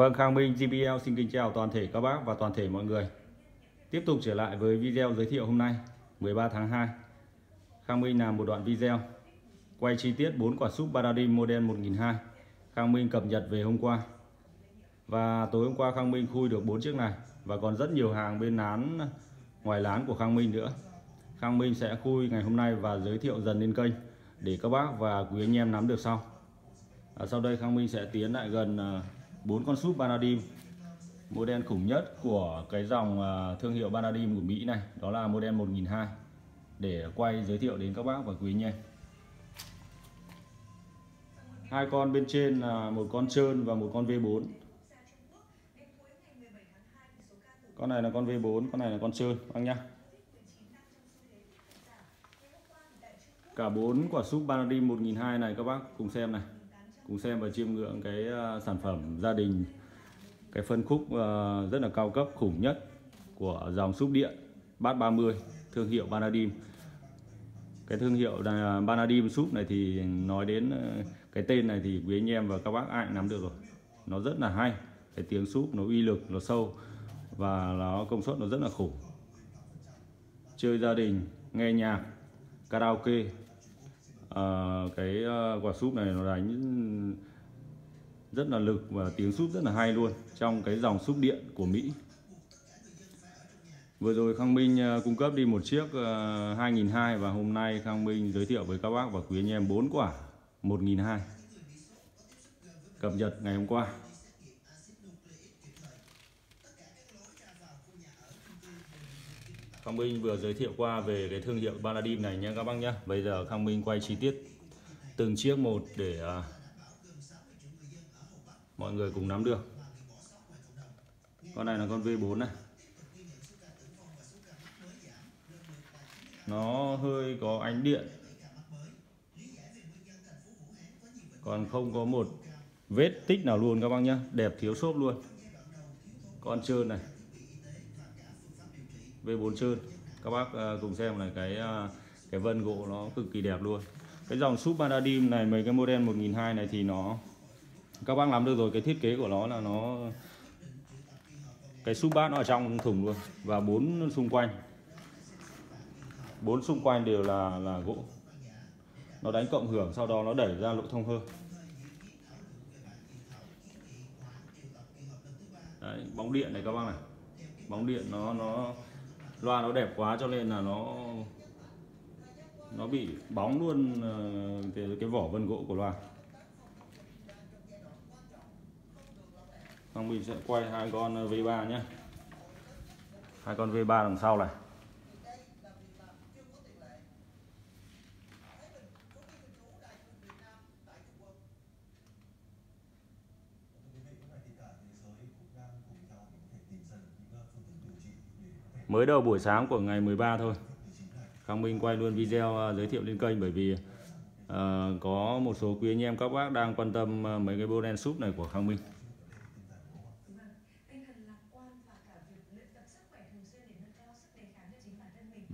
Vâng, Khang Minh GPL xin kính chào toàn thể các bác và toàn thể mọi người. Tiếp tục trở lại với video giới thiệu hôm nay, 13 tháng 2. Khang Minh làm một đoạn video quay chi tiết 4 quả súp Paradigm model 1002. Khang Minh cập nhật về hôm qua. Và tối hôm qua Khang Minh khui được 4 chiếc này và còn rất nhiều hàng bên lán ngoài lán của Khang Minh nữa. Khang Minh sẽ khui ngày hôm nay và giới thiệu dần lên kênh để các bác và quý anh em nắm được sau. À, sau đây Khang Minh sẽ tiến lại gần à, bốn con súp Panadim model khủng nhất của cái dòng à, thương hiệu Panadim của Mỹ này, đó là model 1002 để quay giới thiệu đến các bác và quý anh em. Hai con bên trên là một con trơn và một con V4 con này là con V4 con này là con trơn, anh nhá. Cả bốn quả súp Panadim 1002 này các bác cùng xem này cùng xem và chiêm ngưỡng cái ờ, sản phẩm gia đình. Cái phân khúc ờ, rất là cao cấp, khủng nhất của dòng súp điện, bát 30 thương hiệu Banadim. cái thương hiệu là Panadim súp này thì nói đến ờ, cái tên này thì quý anh em và các bác ai nắm được rồi. Nó rất là hay, cái tiếng súp nó uy lực, nó sâu và nó công suất nó rất là khủng. Chơi gia đình, nghe nhạc, karaoke à, cái ờ, quả súp này nó đánh rất là lực và tiếng súp rất là hay luôn trong cái dòng súp điện của Mỹ. Vừa rồi Khang Minh ờ, cung cấp đi một chiếc 2002 và hôm nay Khang Minh giới thiệu với các bác và quý anh em 4 quả 1002 cập nhật ngày hôm qua. Khang Minh vừa giới thiệu qua về cái thương hiệu Paladin này nha các bác nhé. Bây giờ Khang Minh quay chi tiết từng chiếc một để uh, mọi người cùng nắm được. Con này là con V4 này. Nó hơi có ánh điện. Còn không có một vết tích nào luôn các bác nhé. Đẹp thiếu xốp luôn. Con trơn này. V4 trơn các bác à, cùng xem này cái à, cái vân gỗ nó cực kỳ đẹp luôn. Cái dòng súp Paradigm này mấy cái model 1002 này thì nó các bác làm được rồi cái thiết kế của nó là nó cái súp bát nó ở trong thùng luôn và bốn xung quanh. Bốn xung quanh đều là là gỗ. Nó đánh cộng hưởng sau đó nó đẩy ra lỗ thông hơn. Đấy, bóng điện này các bác này. Bóng điện nó nó loa nó đẹp quá cho nên là nó nó bị bóng luôn ờ, cái, cái vỏ vân gỗ của loa. Xong mình sẽ quay hai con V3 nhé. Hai con V3 đằng sau này. Mới đầu buổi sáng của ngày 13 thôi. Khang Minh quay luôn video à, giới thiệu lên kênh bởi vì uh, có một số quý anh em các bác đang quan tâm à, mấy cái bô đen súp này của Khang Minh.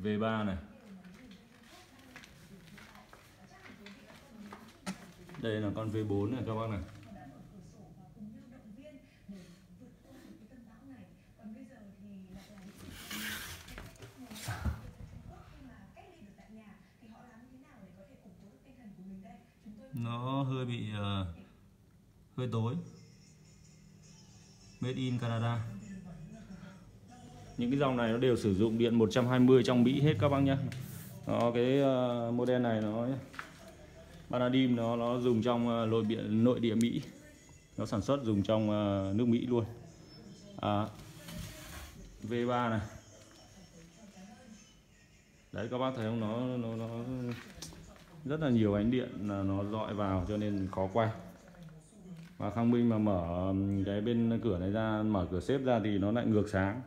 V3 này. Đây là con V4 này các bác này. Hơi uh, hơi tối. Made in Canada. Những cái dòng này nó đều sử dụng điện 120 trong Mỹ hết các bác nhé nó cái uh, model này nó Panadim nó nó dùng trong uh, nội địa nội địa Mỹ. Nó sản xuất dùng trong uh, nước Mỹ luôn. À, V3 này. Đấy các bác thấy không? Nó nó nó rất là nhiều ánh điện là nó dọi vào cho nên khó quay. Và Khang Minh mà mở cái bên cửa này ra mở cửa xếp ra thì nó lại ngược sáng.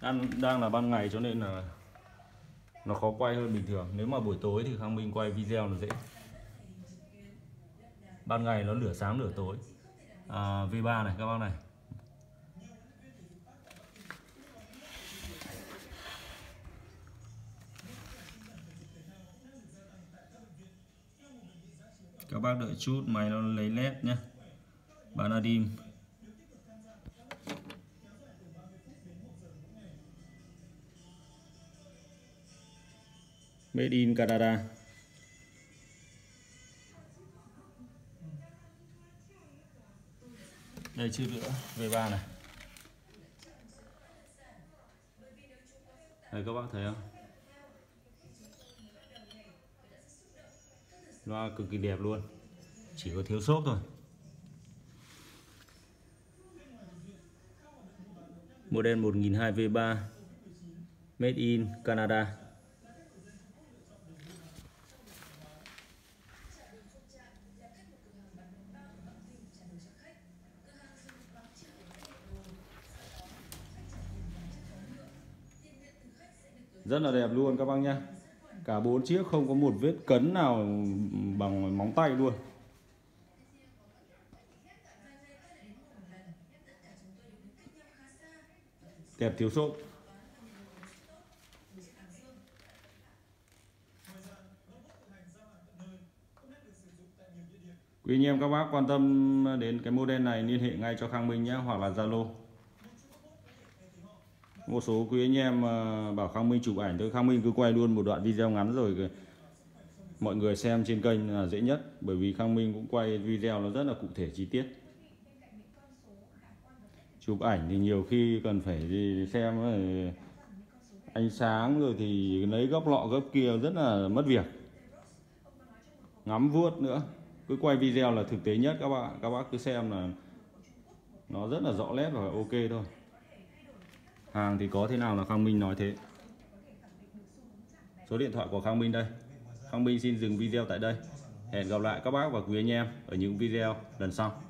Đang đang là ban ngày cho nên là nó khó quay hơn bình thường. Nếu mà buổi tối thì Khang Minh quay video nó dễ. Ban ngày nó lửa sáng lửa tối. À, V3 này các bác này. Bác đợi chút, máy nó lấy led nhé Panadim Made in Canada. Đây chưa nữa, về ba này. Đây, các bác thấy không? Loa cực kỳ đẹp luôn chỉ có thiếu xốp thôi. Model 1002 V3 made in Canada. Rất là đẹp luôn các bác nhé cả bốn chiếc không có một vết cấn nào bằng móng tay luôn đẹp thiếu xốp Quý anh em, các bác quan tâm đến cái model này, liên hệ ngay cho Khang Minh nhé, hoặc là Zalo. Một số quý anh em ờ, bảo Khang Minh chụp ảnh tôi Khang Minh cứ quay luôn một đoạn video ngắn rồi mọi người xem trên kênh là dễ nhất. Bởi vì Khang Minh cũng quay video nó rất là cụ thể, chi tiết chụp ảnh thì nhiều khi cần phải đi xem ờ, ánh sáng rồi thì lấy góc lọ góc kia rất là mất việc. Ngắm vuốt nữa. Cứ quay video là thực tế nhất các bạn, các bác cứ xem là nó rất là rõ nét và ok thôi. Hàng thì có thế nào là Khang Minh nói thế? Số điện thoại của Khang Minh đây. Khang Minh xin dừng video tại đây. Hẹn gặp lại các bác và quý anh em ở những video lần sau.